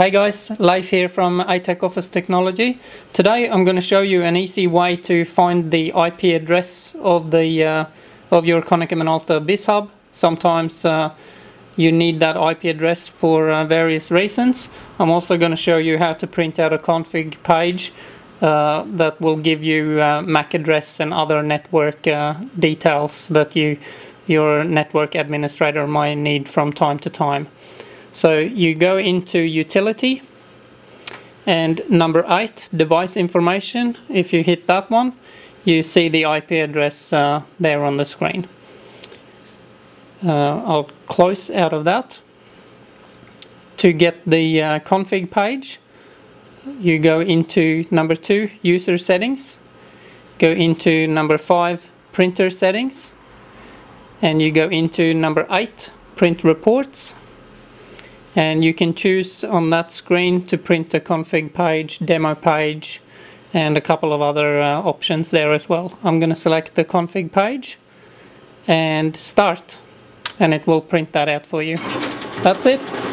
Hey guys, Leif here from ATEC Office Technology. Today I'm going to show you an easy way to find the IP address of the uh, of your Konica Minolta BizHub. Sometimes uh, you need that IP address for uh, various reasons. I'm also going to show you how to print out a config page uh, that will give you uh, MAC address and other network uh, details that you your network administrator might need from time to time. So you go into utility and number 8 device information if you hit that one you see the IP address uh, there on the screen. Uh, I'll close out of that. To get the uh, config page you go into number 2 user settings go into number 5 printer settings and you go into number 8 print reports and you can choose on that screen to print a config page, demo page and a couple of other uh, options there as well. I'm going to select the config page and start and it will print that out for you. That's it.